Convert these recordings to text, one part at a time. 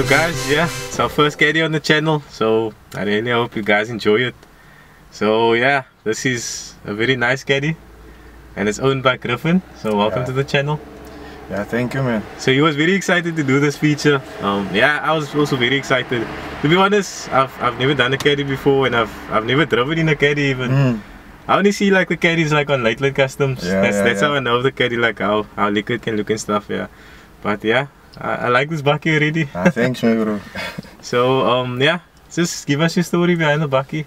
So guys, yeah, it's our first caddy on the channel, so I really hope you guys enjoy it. So yeah, this is a very nice caddy and it's owned by Griffin, so welcome Yeah. to the channel. Yeah, thank you, man. So he was very excited to do this feature. Um, yeah, I was also very excited. To be honest, I've, I've never done a caddy before and I've I've never driven in a caddy even. Mm. I only see like the caddies like on Late Customs. Yeah, that's yeah, that's yeah. how I know the caddy like how how liquid can look and stuff. Yeah, but yeah, I, I like this bakkie already. Ah, thanks, man, bro. So um yeah, just give us your story behind the bakkie.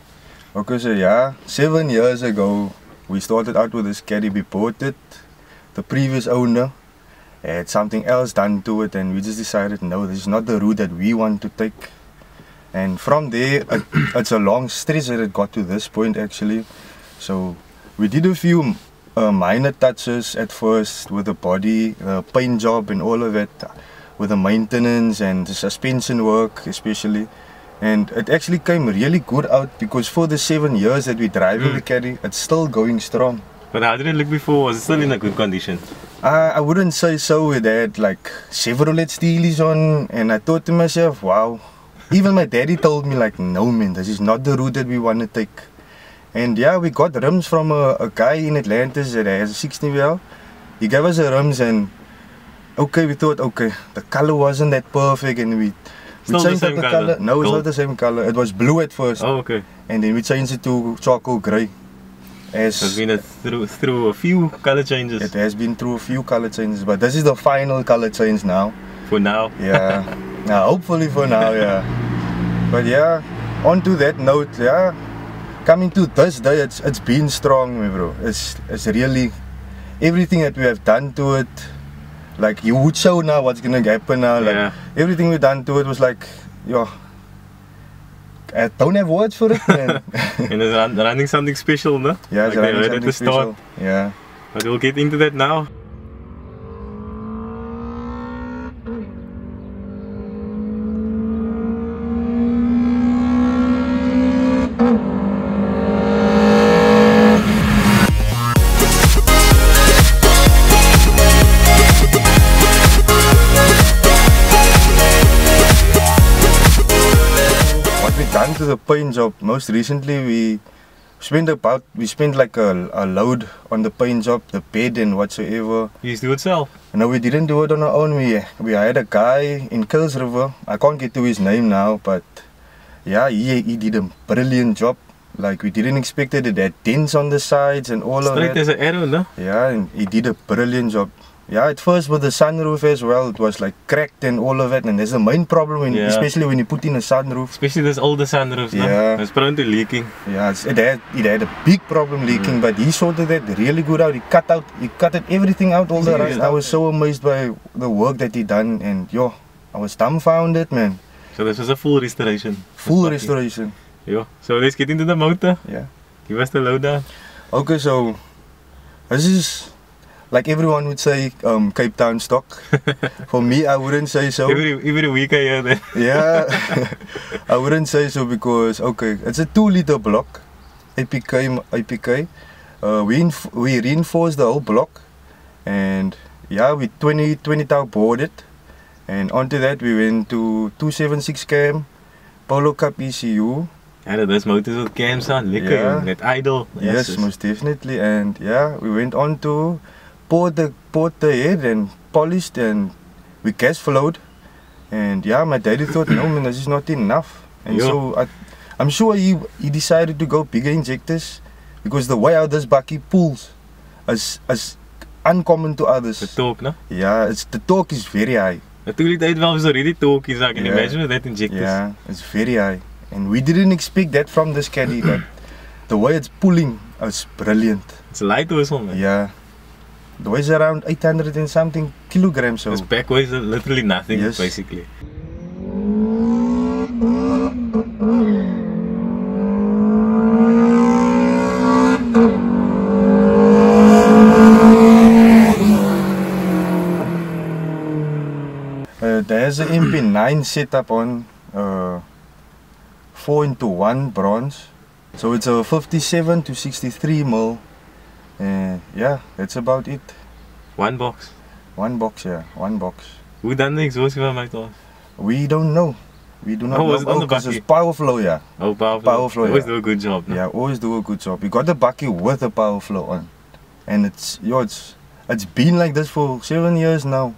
Okay, so yeah, seven years ago, we started out with this caddy. We bought it. The previous owner had something else done to it, and we just decided, no, this is not the route that we want to take. And from there, it, it's a long stretch that it got to this point, actually. So we did a few uh, minor touches at first with the body, uh, paint job, and all of it, with the maintenance and the suspension work, especially. And it actually came really good out because for the seven years that we driving Mm. the caddy, it's still going strong. But how did it look before? Was it still in a good condition? I, I wouldn't say so. It had like Chevrolet steelies on, and I thought to myself, wow. Even my daddy told me like, no man, this is not the route that we want to take. And yeah, we got rims from a, a guy in Atlantis that has a 16 wheel. He gave us the rims, and okay, we thought, okay, the color wasn't that perfect, and we. We the changed up the colour? color. No, it's Gold? not the same color. It was blue at first, Oh, okay. and then we changed it to charcoal grey. As So it's been a through through a few color changes it has been through a few color changes, but this is the final color change now. for now. Yeah. now, hopefully for now, yeah. But yeah, on to that note, yeah. Coming to this day, it's it's been strong, my bro. It's it's really everything that we have done to it. Like you would show now what's gonna happen now. Like Yeah. everything we done to it was like, yeah. I don't have words for it, man. and it's running something special, no? yeah, like they running heard at something the start. special. Yeah. But we'll get into that now. Done to the paint job. Most recently we spent about we spent like a, a load on the paint job the bed and whatsoever. You used to do it self. no we didn't do it on our own. We we hired a guy in Kuils River. I can't get to his name now but yeah he, he did a brilliant job. Like we didn't expect it. It had dents on the sides and all Straight of that. as an arrow, no? yeah and he did a brilliant job yeah at first with the sunroof as well it was like cracked and all of it and there's a main problem when, Yeah. especially when you put in a sunroof Especially this older sunroofs, no? Yeah. It's prone to leaking. Yeah, it had it had a big problem leaking, but he sorted that really good out. He cut out, he cut it everything out, all the rust. I was so amazed by the work that he done, and yo, I was dumbfounded, man. So this was a full restoration. Full restoration. Yeah. So let's get into the motor. Yeah. Give us the lowdown. Okay, so this is like everyone would say, um, Cape Town stock. For me, I wouldn't say so. Every every week I hear that. yeah, I wouldn't say so because okay, it's a two liter block, APK APK. Uh, we we reinforced the whole block, and yeah, we 20 20 thou bored it, and onto that we went to 276 cam, Polo Cup ECU. Yeah, those motors with cams on, lekker Yeah. idle. Yes, sis. most definitely, and yeah, we went on to poured the poured the head and polished and we gas flowed. And yeah, my daddy thought, no man, this is not enough. And Yeah. so I, I'm sure he he decided to go bigger injectors because the way how this bakkie pulls is is uncommon to others. The torque, no? Yeah, it's the torque is very high. Natuurlijk tijd wel was already torque, so I can Yeah. imagine with that injectors. Yeah, it's very high. And we didn't expect that from this caddy, but the way it's pulling is brilliant. It's a light whistle, man. Yeah. The weighs around 800 and something kilograms. So It's back weighs literally nothing, Yes. basically. uh, there's an MP9 setup on uh, 4 into 1 bronze. So it's a 57 to 63 mil. Uh, yeah, that's about it. One box. One box, yeah, one box. Hoe dan de exhaust van mij toch? We don't know. We do not Oh, know. was it on the bakkie? it's power flow, yeah. Oh, power flow. Power flow, Always yeah. do a good job. No? Yeah, always do a good job. You got the bakkie with the power flow on, and it's yo, it's it's been like this for seven years now.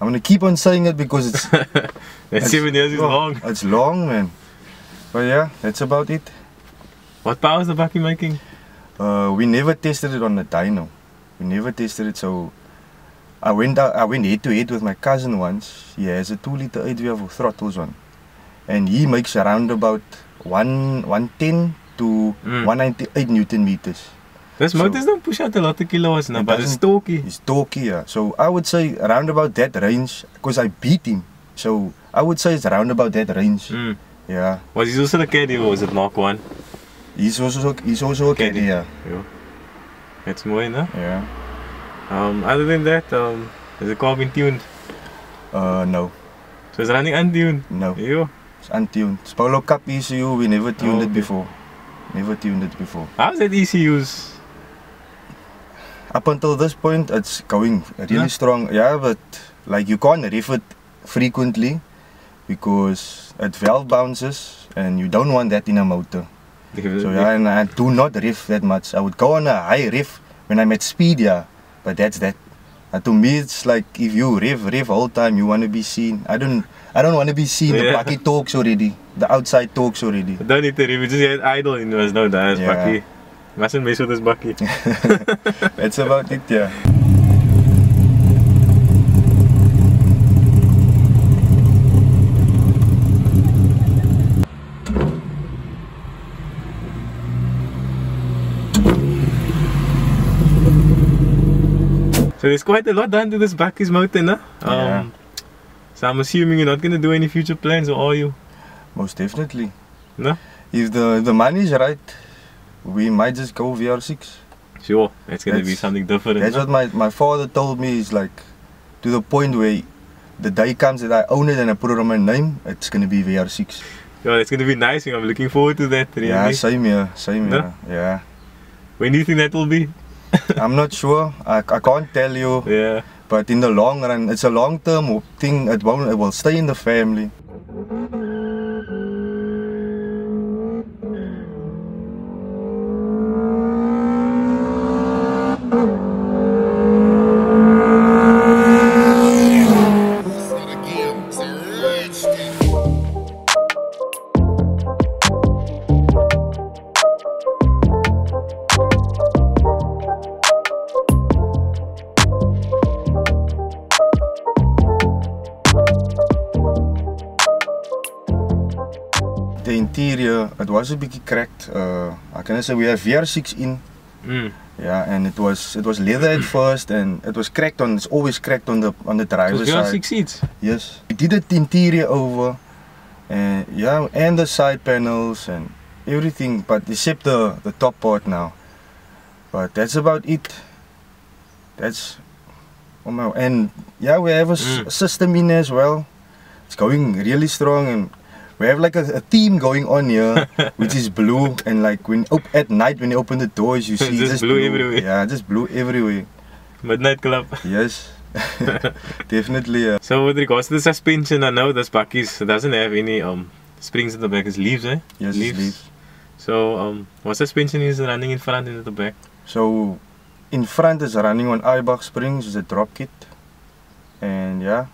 I'm gonna keep on saying it because it's That seven years is oh, long. It's long, man. But yeah, that's about it. What power is the bakkie making? Uh, we never tested it on the dyno. We never tested it, so I went out, I went head to head with my cousin once. He has a two liter 8 valve with throttles on, and he makes around about one 110 to Mm. 198 newton meters. Those So- motors don't push out a lot of kilowatts now, It but it's torquey. He's torquey, yeah. So I would say around about that range, because I beat him. So I would say it's around about that range. Mm. Yeah. Was he also the caddy or was it Mark 1? He's also he's also a Caddy. caddy, yeah. That's mooi, no? Yeah. Um, other than that, um, is the car been tuned? Uh, no, So it's running untuned. no. Yeah. It's untuned. It's Polo Cup ECU. We never tuned Oh, it okay. before. Never tuned it before. How's that ECUs? Up until this point, it's going really Yeah. strong. Yeah, but like you can't riff it frequently because it valve bounces, and you don't want that in a motor. So yeah, and I do not riff that much. I would go on a high riff when I'm at speed, yeah, but that's that. And to me, it's like if you riff, riff all time, you want to be seen. I don't, I don't want to be seen. The Yeah. bakkie talks already. The outside talks already. Don't need to review, just get idle in was no that is Yeah. Bakkie. Mustn't mess with this Bakkie. That's about it, yeah. So there's quite a lot done to this Bakkie's no? Um, Yeah. So I'm assuming you're not gonna do any future plans, or are you? Most definitely. No? If the if the money's right, we might just go VR6. Sure, that's gonna be something different. That's no? what my, my father told me is like to the point where the day comes that I own it and I put it on my name, it's gonna be VR6. Yeah, it's gonna be nice. I'm looking forward to that. Really. Yeah, same here, same No? here. Yeah. when do you think that will be? I'm not sure. I, I can't tell you. Yeah. But in the long run, it's a long term thing. It won't. It will stay in the family. It was a bit cracked. Uh, I can say we have VR6 in. Mm. Yeah, and it was it was leather at first, and it was cracked on. It's always cracked on the on the driver's side. six seats. Yes. We did the interior over, and yeah, and the side panels and everything, but except the the top part now. But that's about it. That's oh my, and yeah, we have a Mm. system in as well. It's going really strong, and we have like a, a theme going on here, which is blue. And like when op- at night when you open the doors, you see Just blue everywhere. Yeah, just blue everywhere. Midnight Club. Yes, definitely. Uh, So with regards to the suspension, I know this Bakkie's doesn't have any um springs in the back. It's leaves, eh? yes, Leaves. leaves. So um, what suspension is running in front and at the back? So in front is running on Eibach springs, is a drop kit. And yeah.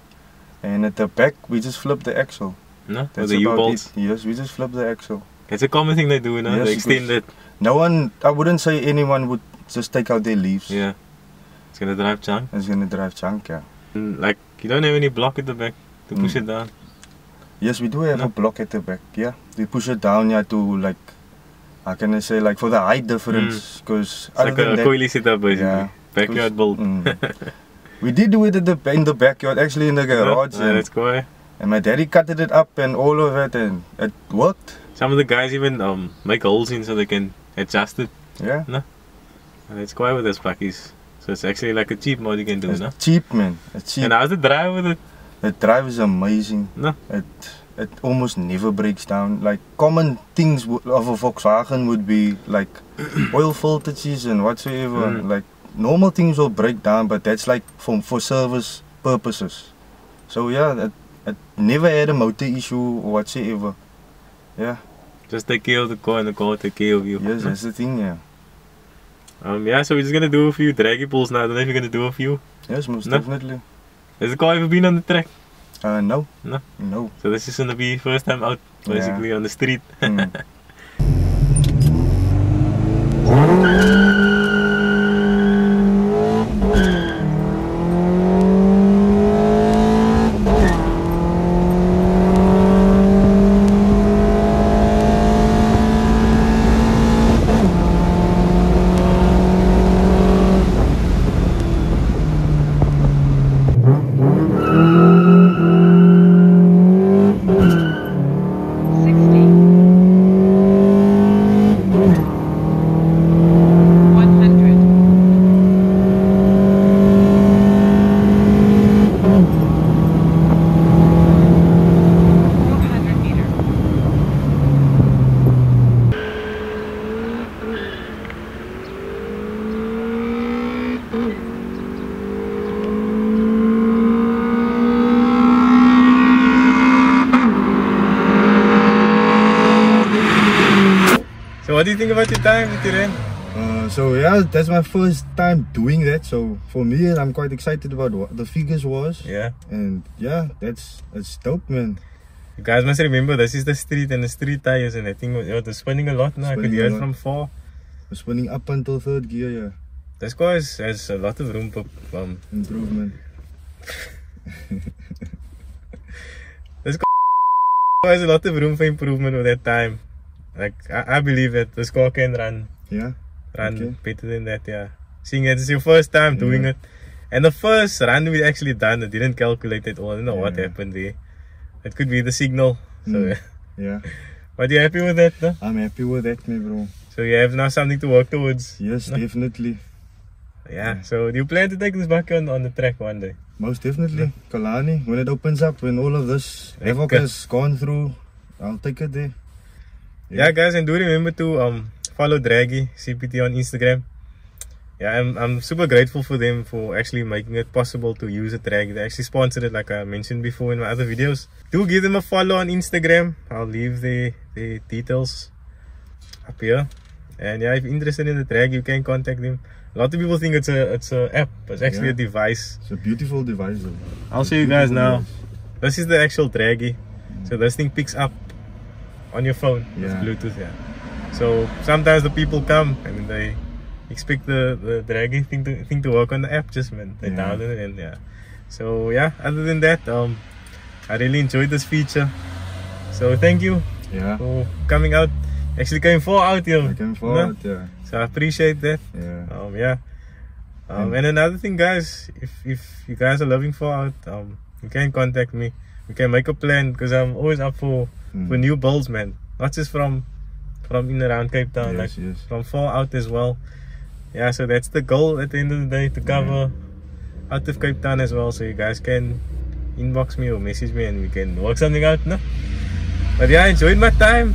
And at the back we just flip the axle. No, That's the U about bolts. Yes, we just flip the axle. It's a common thing they do, you know. Yes, they extend it. No one I wouldn't say anyone would just take out their leaves. Yeah, it's gonna drive junk. It's gonna drive junk, yeah. And, like you don't have any block at the back to push Mm. it down. Yes, we do have No? a block at the back. Yeah, we push it down yeah to like, how can I say like for the height difference? Because It's like a coily setup basically. Yeah. Backyard build. Mm. we did do it at the in the backyard, actually in the garage, Yeah, and, that's cool. And my daddy cutted it up and all of it, and it worked. Some of the guys even um make holes in so they can adjust it. Yeah, No? And it's quite with those bakkies. So it's actually like a cheap mod you can do, it's no? cheap, man. It's cheap. And how's the drive with it? The drive is amazing. No. It it almost never breaks down. Like common things of a Volkswagen would be like oil filters and whatsoever. Mm. Like normal things will break down, but that's like for for service purposes. So yeah, it never had a motor issue or whatsoever. Yeah, Just take care of the car and the car will take care of you. yes, that's the thing. Yeah, Um, yeah, so we're just gonna do a few draggy pulls now. I don't know if you're gonna do a few. yes, most No. definitely. Has the car ever been on the track? Uh, no, No. no. So this is gonna be first time out basically on the street. Mm. So what do you about your time, Tiren? Uh, so yeah, that's my first time doing that. So for me, I'm quite excited about what the figures was. Yeah. And yeah, that's that's dope, man. You guys must remember this is the street and the street tires and I think it was spinning a lot now. I could Spinning hear it from far. We're spinning up until third gear, yeah. This car has, has a lot of room for um Improvement. this car has a lot of room for improvement with that time. Like I, I believe that The car can run Yeah. run Okay. better than that, yeah. Seeing that it's your first time doing Yeah. it. And the first run we actually done, I didn't calculate it all. I don't know what Yeah. happened there. It could be the signal. So, Mm. Yeah. but you happy with that, no? I'm happy with that, me bro. So you have now something to work towards. Yes, No? definitely. Yeah. So do you plan to take this back on, on the track one day? Most definitely. Killarney, when it opens up, when all of this havoc Lekker. has gone through, I'll take it there. Yeah. guys, and do remember to um follow Dragy CPT on Instagram. Yeah, I'm I'm super grateful for them for actually making it possible to use a drag. They actually sponsored it, like I mentioned before in my other videos. Do give them a follow on Instagram. I'll leave the the details up here. And yeah, if you're interested in the drag, you can contact them. A lot of people think it's a it's a app, but it's actually Yeah. a device. It's a beautiful device though. I'll show you guys now. device. This is the actual draggy. So this thing picks up on your phone with Bluetooth, yeah. So sometimes the people come and they expect the, the draggy thing to thing to work on the app just man. They Yeah. download it and yeah. So yeah, other than that, um I really enjoyed this feature. So thank you Yeah. for coming out. Actually came far out here. Forward, yeah. So I appreciate that. Yeah. Um, yeah. Um, and another thing, guys, if if you guys are loving Fallout, um, you can contact me. We can make a plan because I'm always up for Mm. for new builds, man. Not just from from in around Cape Town, like Yes, yes. from Fallout as well. Yeah, so that's the goal at the end of the day to cover out of Cape Town as well. So you guys can inbox me or message me and we can work something out, no? But yeah, I enjoyed my time.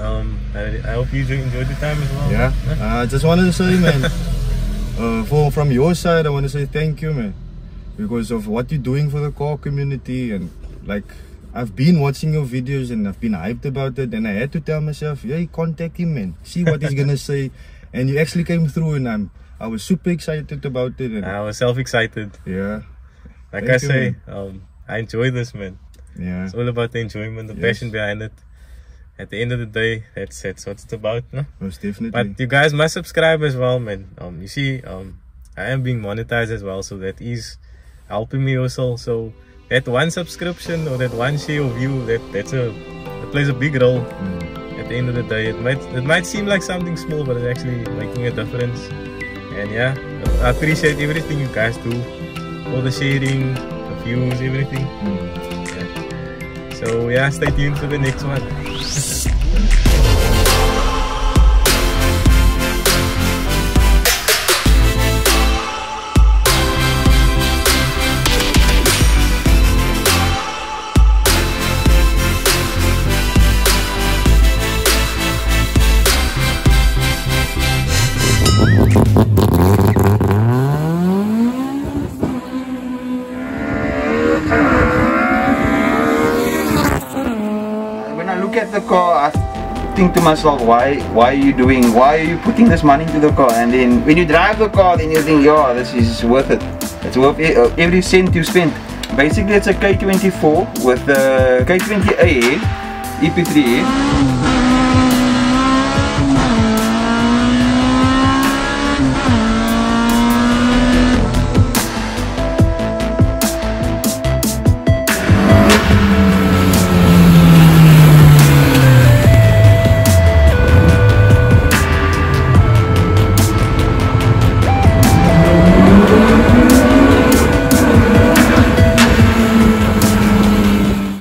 Um, I, I hope you enjoyed the time as well. Yeah. no? I just wanted to say, man, uh, for from your side, I want to say thank you, man, because of what you're doing for the car community and like. I've been watching your videos and I've been hyped about it and I had to tell myself, hey, contact him man. See what he's gonna say. And you actually came through and I'm I was super excited about it. And, I was self excited. yeah, Like Thank I you, say, um, I enjoy this, man. yeah. It's all about the enjoyment, the Yes. passion behind it. At the end of the day, that's that's what it's about, no? Most definitely. But you guys must subscribe as well, man. Um, you see, um, I am being monetized as well, so that is helping me also. So that one subscription or that one share or view, that that's a that plays a big role. Mm. At the end of the day, it might it might seem like something small, but it's actually making a difference. And yeah, I appreciate everything you guys do, all the sharing, the views, everything. Mm. So yeah, stay tuned for the next one. myself, why, why are you doing, why are you putting this money into the car? And then when you drive the car, then you think, yeah, this is worth it. It's worth uh, every cent you spend. Basically, it's a K24 with a K20A EP3